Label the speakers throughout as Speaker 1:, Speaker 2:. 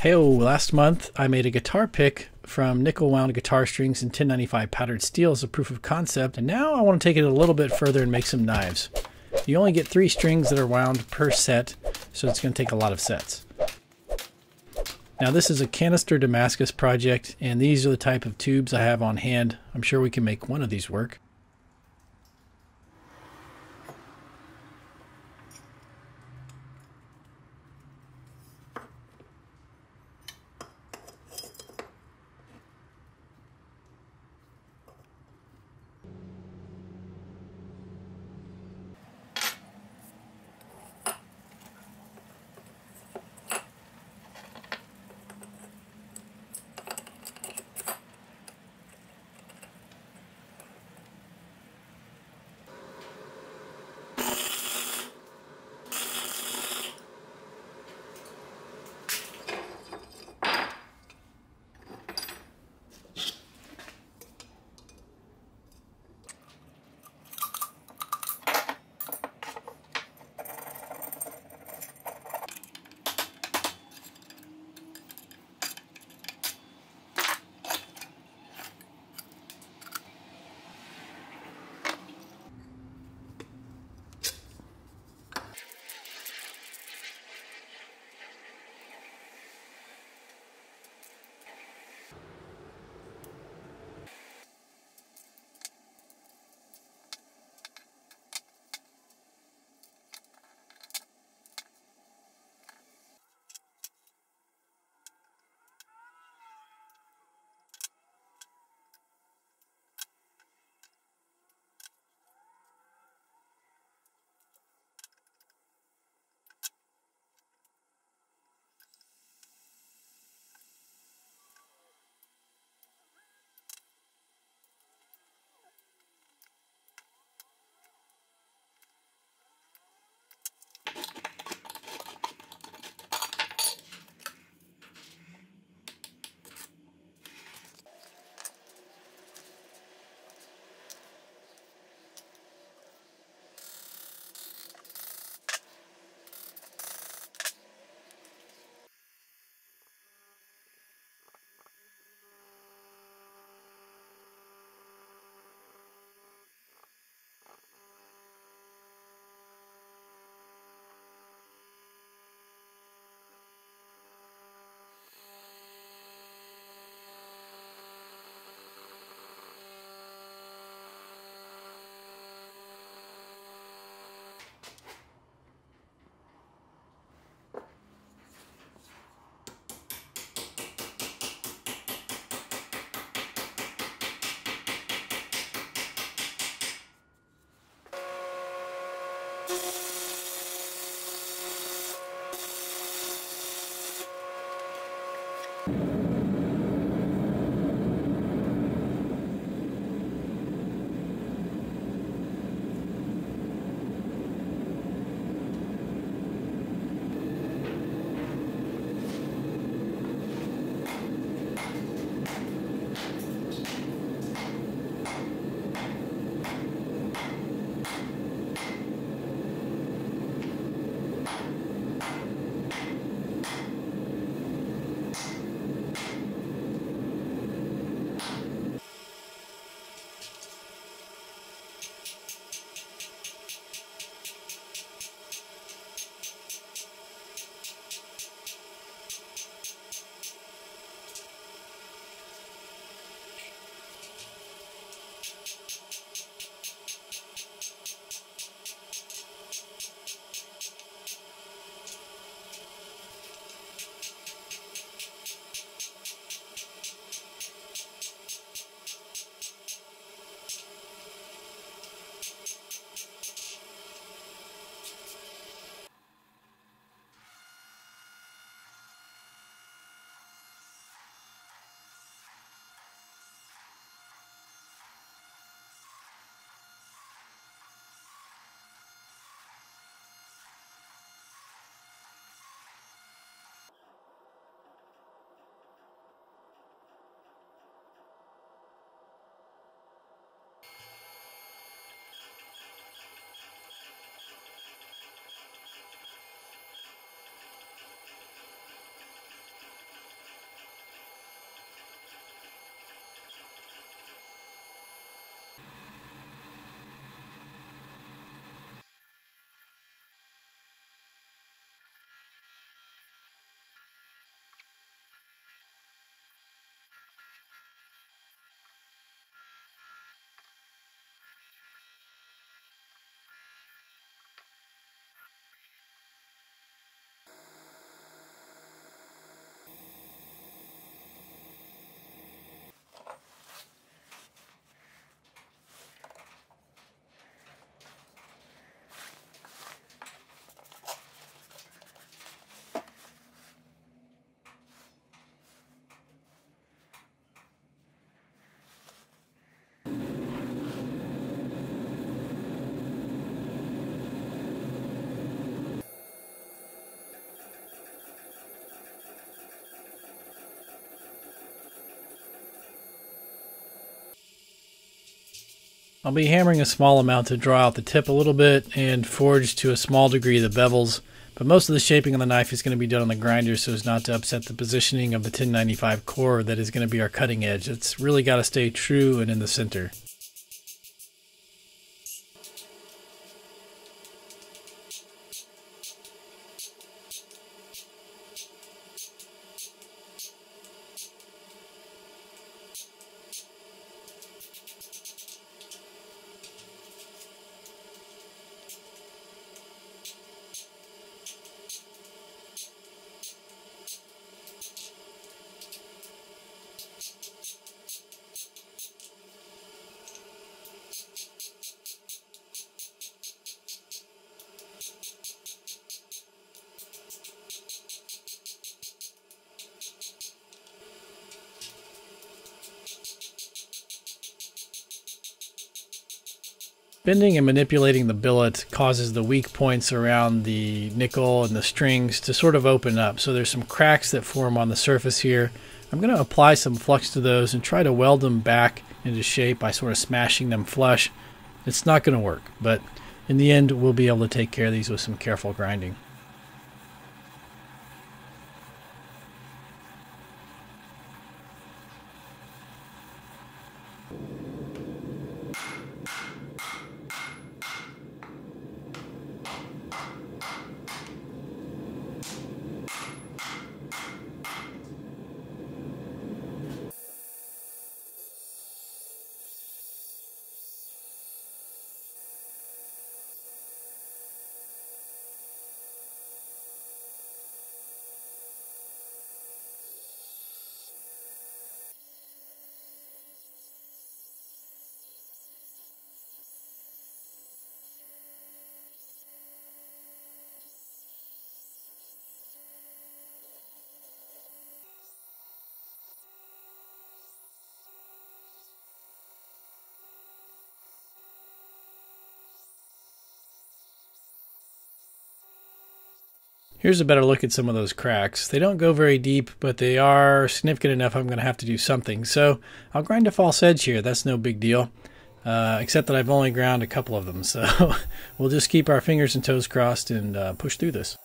Speaker 1: Hey, last month I made a guitar pick from nickel wound guitar strings and 1095 powdered steel as a proof of concept, and now I want to take it a little bit further and make some knives. You only get three strings that are wound per set, so it's going to take a lot of sets. Now this is a canister Damascus project, and these are the type of tubes I have on hand. I'm sure we can make one of these work. you I'll be hammering a small amount to draw out the tip a little bit and forge to a small degree the bevels, but most of the shaping on the knife is going to be done on the grinder so as not to upset the positioning of the 1095 core that is going to be our cutting edge. It's really got to stay true and in the center. Bending and manipulating the billet causes the weak points around the nickel and the strings to sort of open up. So there's some cracks that form on the surface here. I'm going to apply some flux to those and try to weld them back into shape by sort of smashing them flush. It's not going to work, but in the end we'll be able to take care of these with some careful grinding. Here's a better look at some of those cracks. They don't go very deep, but they are significant enough I'm going to have to do something. So I'll grind a false edge here. That's no big deal, uh, except that I've only ground a couple of them. So we'll just keep our fingers and toes crossed and uh, push through this.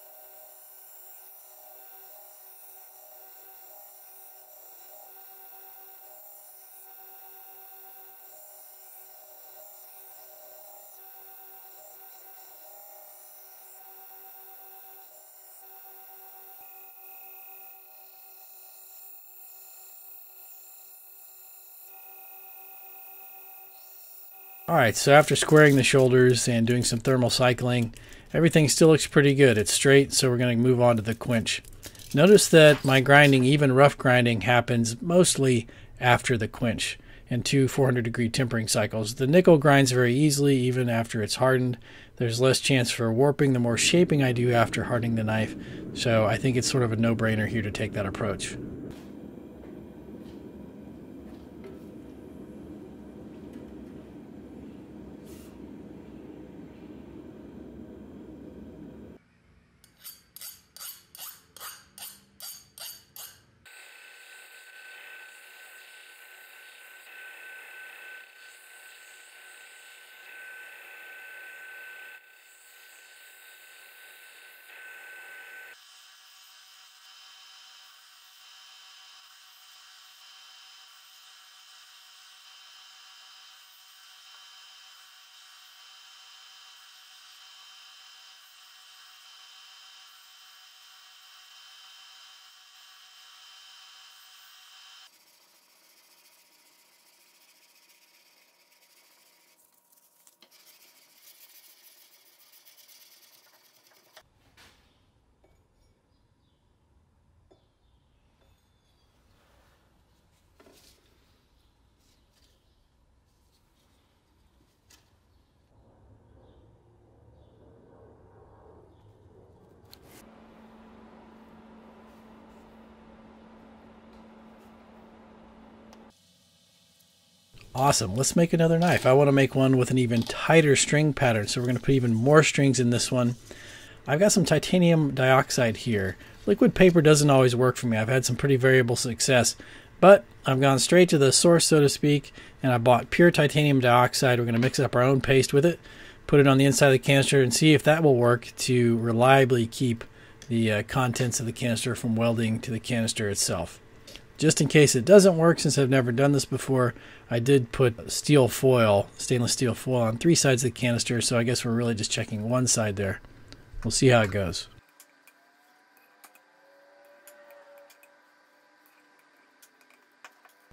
Speaker 1: Alright, so after squaring the shoulders and doing some thermal cycling, everything still looks pretty good. It's straight, so we're going to move on to the quench. Notice that my grinding, even rough grinding, happens mostly after the quench and two 400 degree tempering cycles. The nickel grinds very easily even after it's hardened. There's less chance for warping the more shaping I do after hardening the knife, so I think it's sort of a no brainer here to take that approach. Awesome. Let's make another knife. I want to make one with an even tighter string pattern. So we're going to put even more strings in this one. I've got some titanium dioxide here. Liquid paper doesn't always work for me. I've had some pretty variable success. But I've gone straight to the source, so to speak, and I bought pure titanium dioxide. We're going to mix up our own paste with it, put it on the inside of the canister, and see if that will work to reliably keep the uh, contents of the canister from welding to the canister itself. Just in case it doesn't work, since I've never done this before, I did put steel foil, stainless steel foil on three sides of the canister, so I guess we're really just checking one side there. We'll see how it goes.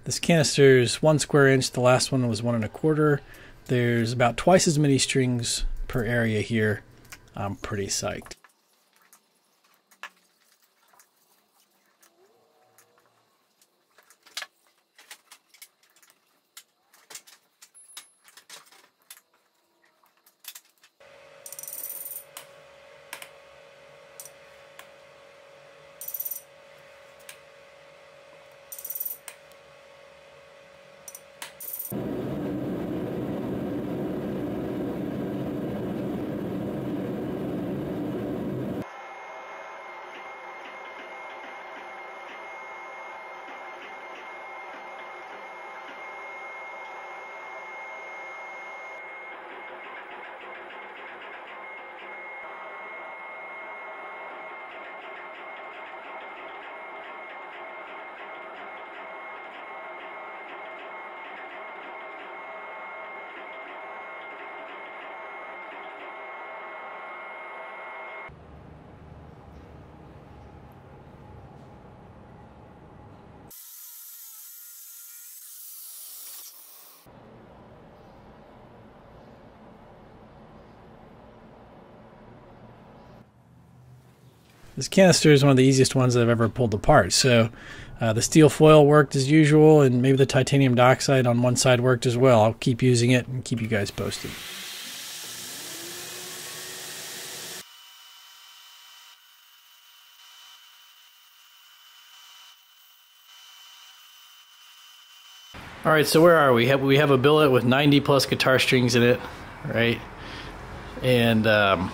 Speaker 1: This canister is one square inch. The last one was one and a quarter. There's about twice as many strings per area here. I'm pretty psyched. This canister is one of the easiest ones I've ever pulled apart. So uh, the steel foil worked as usual, and maybe the titanium dioxide on one side worked as well. I'll keep using it and keep you guys posted. All right, so where are we? Have, we have a billet with 90 plus guitar strings in it, right? And um,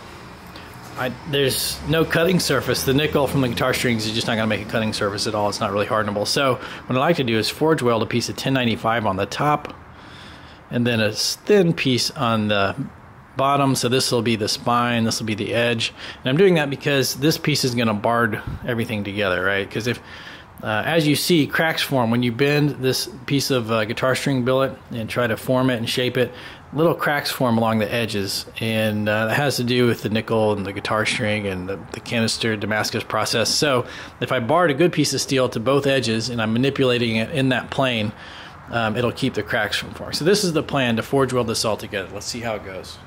Speaker 1: I, there's no cutting surface. The nickel from the guitar strings is just not going to make a cutting surface at all. It's not really hardenable. So what I like to do is forge weld a piece of 1095 on the top and then a thin piece on the bottom. So this will be the spine, this will be the edge. And I'm doing that because this piece is going to bard everything together, right? Because if uh, as you see, cracks form when you bend this piece of uh, guitar string billet and try to form it and shape it. Little cracks form along the edges, and uh, that has to do with the nickel and the guitar string and the, the canister Damascus process. So, if I barred a good piece of steel to both edges and I'm manipulating it in that plane, um, it'll keep the cracks from forming. So, this is the plan to forge weld this all together. Let's see how it goes.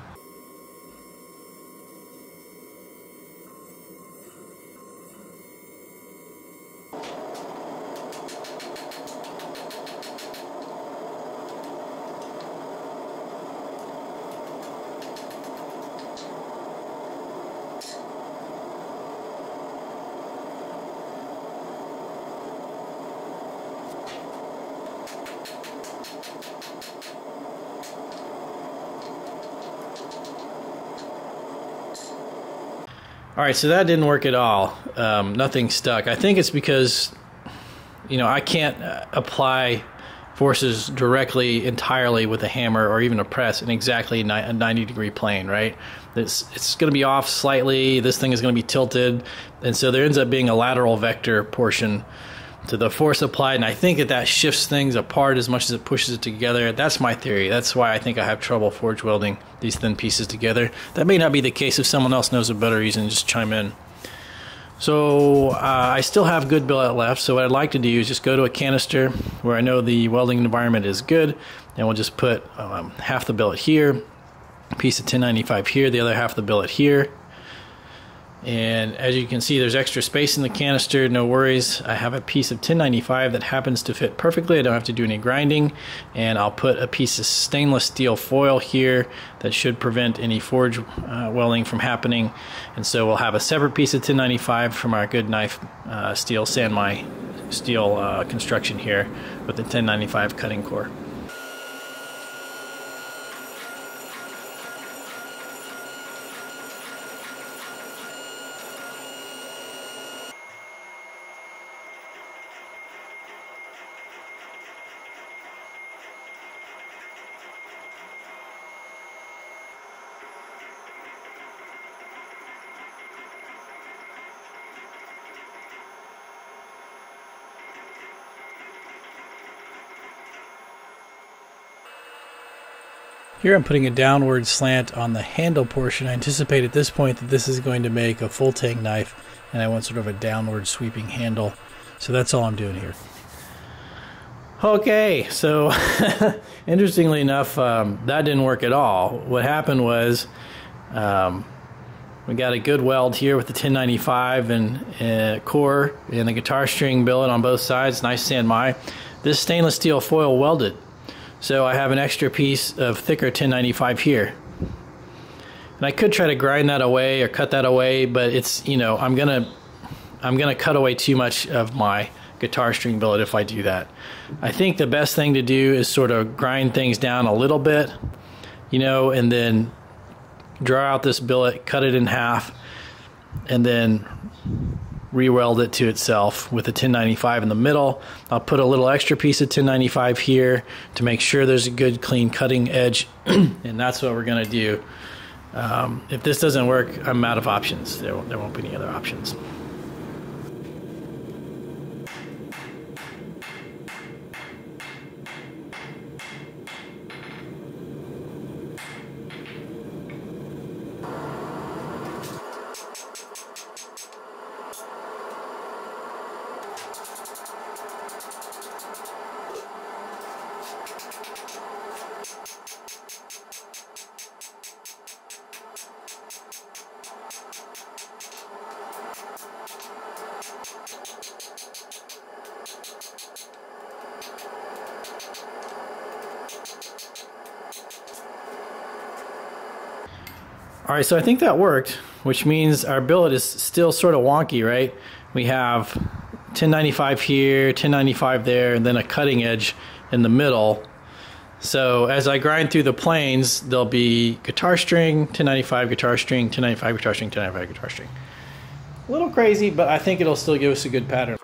Speaker 1: All right, so that didn't work at all. Um, nothing stuck. I think it's because, you know, I can't uh, apply forces directly entirely with a hammer or even a press in exactly a 90 degree plane, right? It's, it's going to be off slightly. This thing is going to be tilted. And so there ends up being a lateral vector portion to the force applied, and I think that that shifts things apart as much as it pushes it together. That's my theory. That's why I think I have trouble forge welding these thin pieces together. That may not be the case. If someone else knows a better reason, just chime in. So uh, I still have good billet left. So what I'd like to do is just go to a canister where I know the welding environment is good, and we'll just put um, half the billet here, piece of 1095 here, the other half of the billet here and as you can see, there's extra space in the canister, no worries. I have a piece of 1095 that happens to fit perfectly. I don't have to do any grinding. And I'll put a piece of stainless steel foil here that should prevent any forge uh, welding from happening. And so we'll have a separate piece of 1095 from our good knife uh, steel Sanmai steel uh, construction here with the 1095 cutting core. Here I'm putting a downward slant on the handle portion. I anticipate at this point that this is going to make a full tang knife and I want sort of a downward sweeping handle. So that's all I'm doing here. Okay, so interestingly enough, um, that didn't work at all. What happened was um, we got a good weld here with the 1095 and uh, core and the guitar string billet on both sides, nice San Mai. This stainless steel foil welded, so I have an extra piece of thicker 1095 here. And I could try to grind that away or cut that away, but it's, you know, I'm gonna, I'm gonna cut away too much of my guitar string billet if I do that. I think the best thing to do is sort of grind things down a little bit, you know, and then draw out this billet, cut it in half, and then re-weld it to itself with a 1095 in the middle. I'll put a little extra piece of 1095 here to make sure there's a good clean cutting edge, and that's what we're gonna do. Um, if this doesn't work, I'm out of options. There, there won't be any other options. All right, so I think that worked, which means our billet is still sort of wonky, right? We have 1095 here, 1095 there, and then a cutting edge in the middle. So as I grind through the planes, there'll be guitar string, 1095 guitar string, 1095 guitar string, 1095 guitar string. A little crazy, but I think it'll still give us a good pattern.